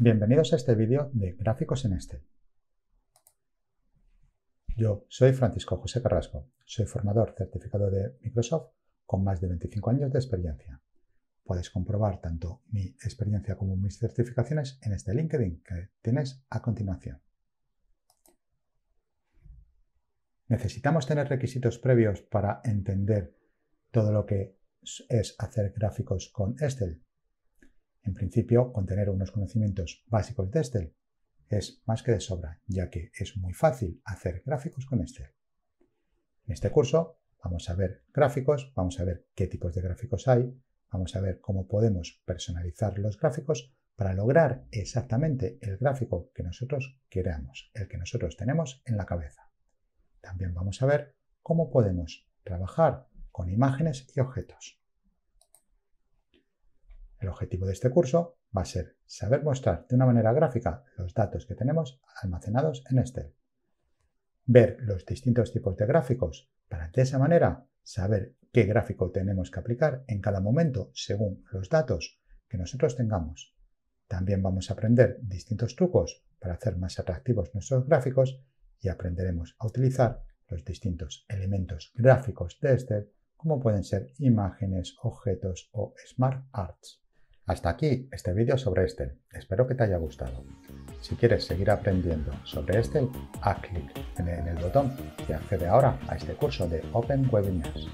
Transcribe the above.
Bienvenidos a este vídeo de Gráficos en Excel. Yo soy Francisco José Carrasco, soy formador certificado de Microsoft con más de 25 años de experiencia. Puedes comprobar tanto mi experiencia como mis certificaciones en este LinkedIn que tienes a continuación. Necesitamos tener requisitos previos para entender todo lo que es hacer gráficos con Excel. En principio, con tener unos conocimientos básicos de Excel es más que de sobra, ya que es muy fácil hacer gráficos con Excel. En este curso vamos a ver gráficos, vamos a ver qué tipos de gráficos hay, vamos a ver cómo podemos personalizar los gráficos para lograr exactamente el gráfico que nosotros queramos, el que nosotros tenemos en la cabeza. También vamos a ver cómo podemos trabajar con imágenes y objetos. El objetivo de este curso va a ser saber mostrar de una manera gráfica los datos que tenemos almacenados en Excel. Ver los distintos tipos de gráficos para de esa manera saber qué gráfico tenemos que aplicar en cada momento según los datos que nosotros tengamos. También vamos a aprender distintos trucos para hacer más atractivos nuestros gráficos y aprenderemos a utilizar los distintos elementos gráficos de Excel como pueden ser imágenes, objetos o Smart Arts. Hasta aquí este vídeo sobre Excel. Espero que te haya gustado. Si quieres seguir aprendiendo sobre Excel, haz clic en el botón y accede ahora a este curso de Open Webinars.